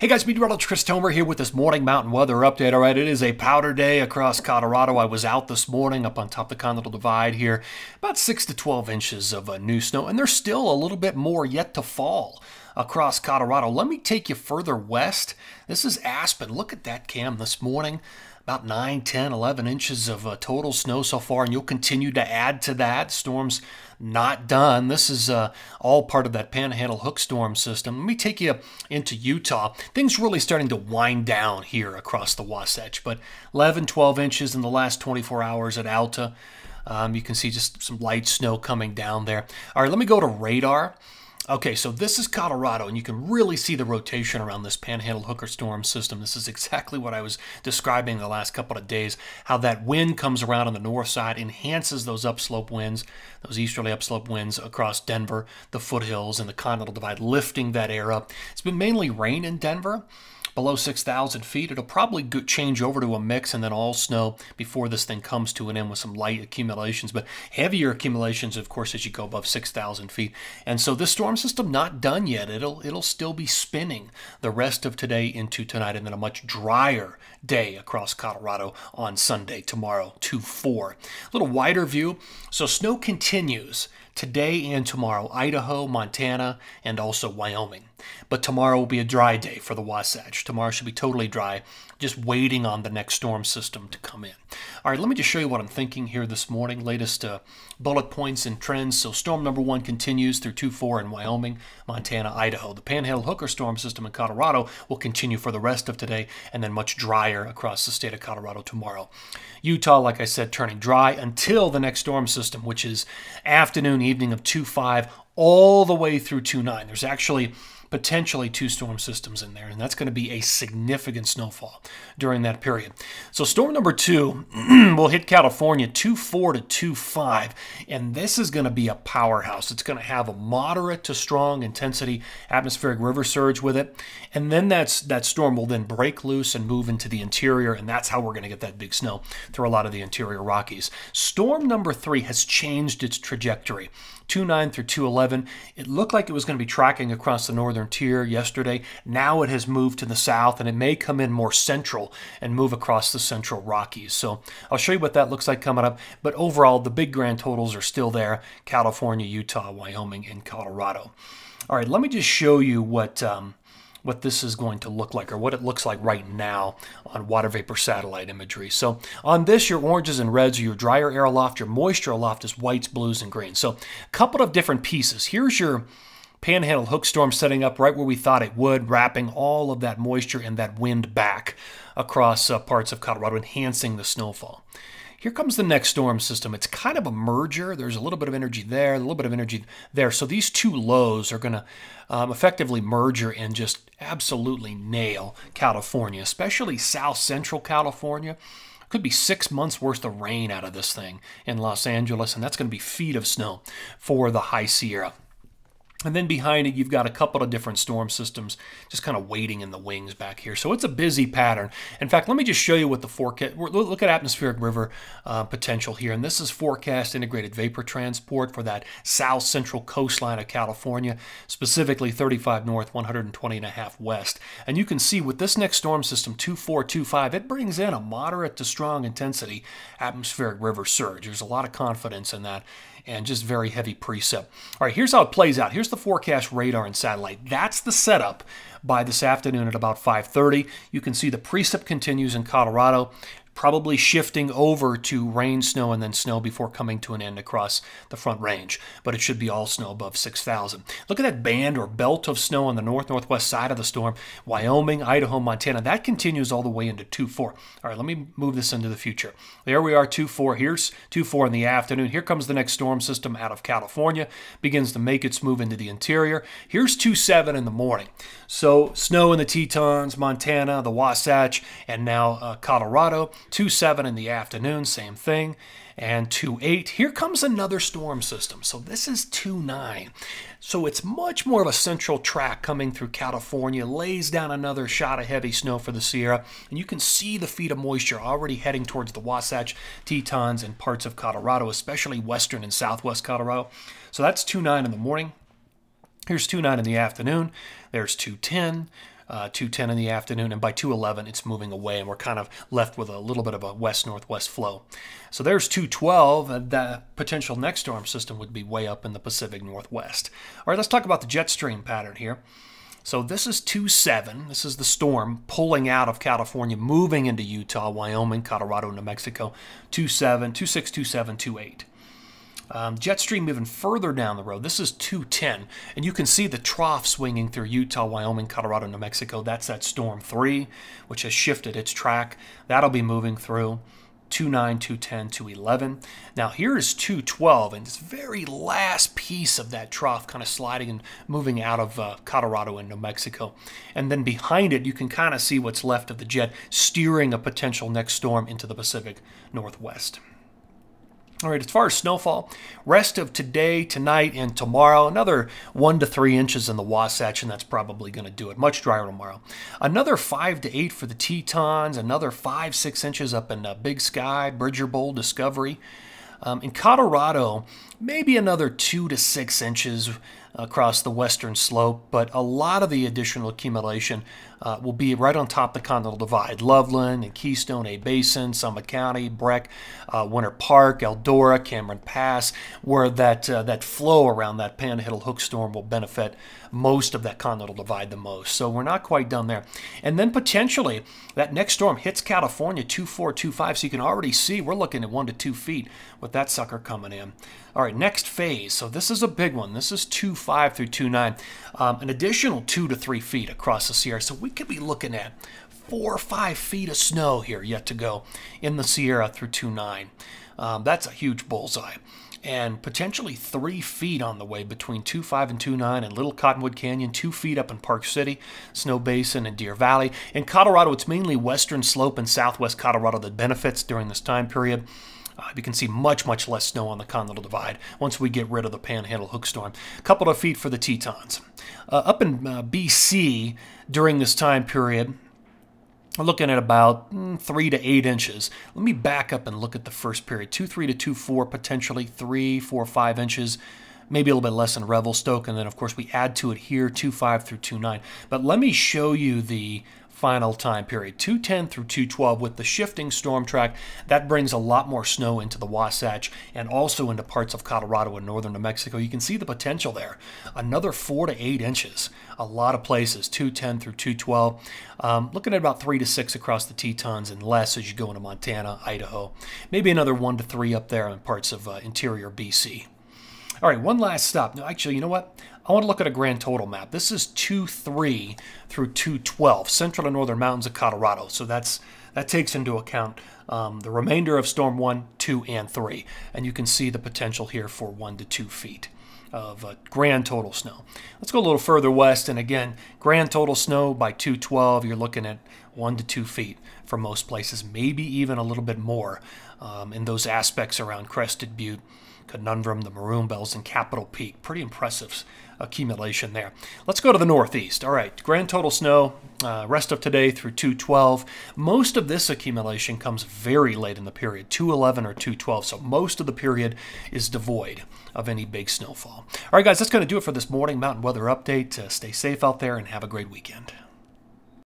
Hey guys, meteorologist Chris Tomer here with this morning mountain weather update. All right, it is a powder day across Colorado. I was out this morning up on top of the Continental Divide here, about 6 to 12 inches of uh, new snow, and there's still a little bit more yet to fall across Colorado. Let me take you further west. This is Aspen. Look at that cam this morning about 9, 10, 11 inches of uh, total snow so far, and you'll continue to add to that. Storm's not done. This is uh, all part of that Panhandle hook storm system. Let me take you into Utah. Things really starting to wind down here across the Wasatch, but 11, 12 inches in the last 24 hours at Alta. Um, you can see just some light snow coming down there. All right, let me go to radar. Okay, so this is Colorado, and you can really see the rotation around this Panhandle Hooker storm system. This is exactly what I was describing the last couple of days, how that wind comes around on the north side, enhances those upslope winds, those easterly upslope winds across Denver, the foothills, and the Continental Divide, lifting that air up. It's been mainly rain in Denver below 6,000 feet. It'll probably change over to a mix and then all snow before this thing comes to an end with some light accumulations, but heavier accumulations, of course, as you go above 6,000 feet. And so this storm system not done yet. It'll it'll still be spinning the rest of today into tonight, and then a much drier day across Colorado on Sunday tomorrow, 2-4. A little wider view. So snow continues today and tomorrow, Idaho, Montana, and also Wyoming. But tomorrow will be a dry day for the Wasatch. Tomorrow should be totally dry, just waiting on the next storm system to come in. All right, let me just show you what I'm thinking here this morning. Latest uh, bullet points and trends. So storm number one continues through 2-4 in Wyoming, Montana, Idaho. The Panhandle Hooker storm system in Colorado will continue for the rest of today and then much drier across the state of Colorado tomorrow. Utah, like I said, turning dry until the next storm system, which is afternoon, evening of 2-5 all the way through 2-9. There's actually potentially two storm systems in there, and that's going to be a significant snowfall during that period. So storm number two will hit California 2-4 to 2-5, and this is going to be a powerhouse. It's going to have a moderate to strong intensity atmospheric river surge with it, and then that's that storm will then break loose and move into the interior, and that's how we're going to get that big snow through a lot of the interior Rockies. Storm number three has changed its trajectory. 2-9 through 2-11. It looked like it was going to be tracking across the northern tier yesterday. Now it has moved to the south, and it may come in more central and move across the central Rockies. So I'll show you what that looks like coming up. But overall, the big grand totals are still there. California, Utah, Wyoming, and Colorado. All right, let me just show you what um, what this is going to look like or what it looks like right now on water vapor satellite imagery. So on this, your oranges and reds are your drier air aloft, your moisture aloft is whites, blues, and greens. So a couple of different pieces. Here's your panhandle hook storm setting up right where we thought it would, wrapping all of that moisture and that wind back across uh, parts of Colorado, enhancing the snowfall. Here comes the next storm system. It's kind of a merger. There's a little bit of energy there, a little bit of energy there. So these two lows are going to um, effectively merger and just absolutely nail California, especially south central California. Could be six months worth of rain out of this thing in Los Angeles, and that's going to be feet of snow for the High Sierra. And then behind it, you've got a couple of different storm systems just kind of waiting in the wings back here. So it's a busy pattern. In fact, let me just show you what the forecast, look at atmospheric river uh, potential here. And this is forecast integrated vapor transport for that south central coastline of California, specifically 35 north, 120 and a half west. And you can see with this next storm system, 2425, it brings in a moderate to strong intensity atmospheric river surge. There's a lot of confidence in that and just very heavy precip. All right, here's how it plays out. Here's the forecast radar and satellite. That's the setup by this afternoon at about 5.30. You can see the precip continues in Colorado probably shifting over to rain, snow, and then snow before coming to an end across the front range. But it should be all snow above 6,000. Look at that band or belt of snow on the north northwest side of the storm. Wyoming, Idaho, Montana. That continues all the way into 2 4. All right, let me move this into the future. There we are, 2 4. Here's 2 4 in the afternoon. Here comes the next storm system out of California, begins to make its move into the interior. Here's 2 7 in the morning. So snow in the Tetons, Montana, the Wasatch, and now uh, Colorado. 2 7 in the afternoon, same thing. And 2 8. Here comes another storm system. So this is 2 9. So it's much more of a central track coming through California, lays down another shot of heavy snow for the Sierra. And you can see the feet of moisture already heading towards the Wasatch, Tetons, and parts of Colorado, especially western and southwest Colorado. So that's 2 9 in the morning. Here's 2 9 in the afternoon. There's 210. Uh, 210 in the afternoon, and by 211 it's moving away, and we're kind of left with a little bit of a west-northwest flow. So there's 212, and the potential next storm system would be way up in the Pacific Northwest. All right, let's talk about the jet stream pattern here. So this is 2-7. This is the storm pulling out of California, moving into Utah, Wyoming, Colorado, New Mexico. 2-7, 2-6, 2-7, 2-8. Um, jet stream moving further down the road. This is 210, and you can see the trough swinging through Utah, Wyoming, Colorado, New Mexico. That's that storm 3, which has shifted its track. That'll be moving through. 29, 210, 211. Now here is 212, and this very last piece of that trough kind of sliding and moving out of uh, Colorado and New Mexico. And then behind it, you can kind of see what's left of the jet steering a potential next storm into the Pacific Northwest. All right, as far as snowfall, rest of today, tonight, and tomorrow, another one to three inches in the Wasatch, and that's probably going to do it. Much drier tomorrow. Another five to eight for the Tetons, another five, six inches up in uh, Big Sky, Bridger Bowl, Discovery. Um, in Colorado, maybe another two to six inches across the western slope, but a lot of the additional accumulation uh, will be right on top the Continental Divide. Loveland and Keystone, A Basin, Summit County, Breck, uh, Winter Park, Eldora, Cameron Pass, where that, uh, that flow around that Panhandle hook storm will benefit most of that Continental Divide the most. So we're not quite done there. And then potentially that next storm hits California 2425, so you can already see we're looking at one to two feet with that sucker coming in. All right, next phase. So this is a big one. This is 2.5 through 2.9. Um, an additional two to three feet across the Sierra. So we could be looking at four or five feet of snow here yet to go in the Sierra through 2.9. Um, that's a huge bullseye. And potentially three feet on the way between 2.5 and 2.9 and Little Cottonwood Canyon, two feet up in Park City, Snowbasin, and Deer Valley. In Colorado, it's mainly western slope and southwest Colorado that benefits during this time period. Uh, you can see much, much less snow on the Continental Divide once we get rid of the Panhandle hook storm. A couple of feet for the Tetons. Uh, up in uh, BC during this time period, we're looking at about mm, three to eight inches. Let me back up and look at the first period. Two, three to two, four, potentially three, four, five inches maybe a little bit less in Revelstoke, and then of course we add to it here 2.5 through 2.9. But let me show you the final time period. 210 through 212 with the shifting storm track. That brings a lot more snow into the Wasatch and also into parts of Colorado and northern New Mexico. You can see the potential there. Another four to eight inches. A lot of places 210 through 212 um, looking at about three to six across the Tetons and less as you go into Montana Idaho. Maybe another one to three up there in parts of uh, interior BC all right, one last stop. No, actually, you know what? I want to look at a grand total map. This is 2-3 through 212, central and northern mountains of Colorado. So that's that takes into account um, the remainder of storm 1, 2, and 3. And you can see the potential here for 1 to 2 feet of uh, grand total snow. Let's go a little further west, and again, grand total snow by 212, you're looking at 1 to 2 feet for most places, maybe even a little bit more um, in those aspects around Crested Butte Conundrum, the Maroon Bells, and Capitol Peak. Pretty impressive accumulation there. Let's go to the northeast. All right, grand total snow, uh, rest of today through 212. Most of this accumulation comes very late in the period, 211 or 212. So most of the period is devoid of any big snowfall. All right, guys, that's going to do it for this morning mountain weather update. Uh, stay safe out there and have a great weekend.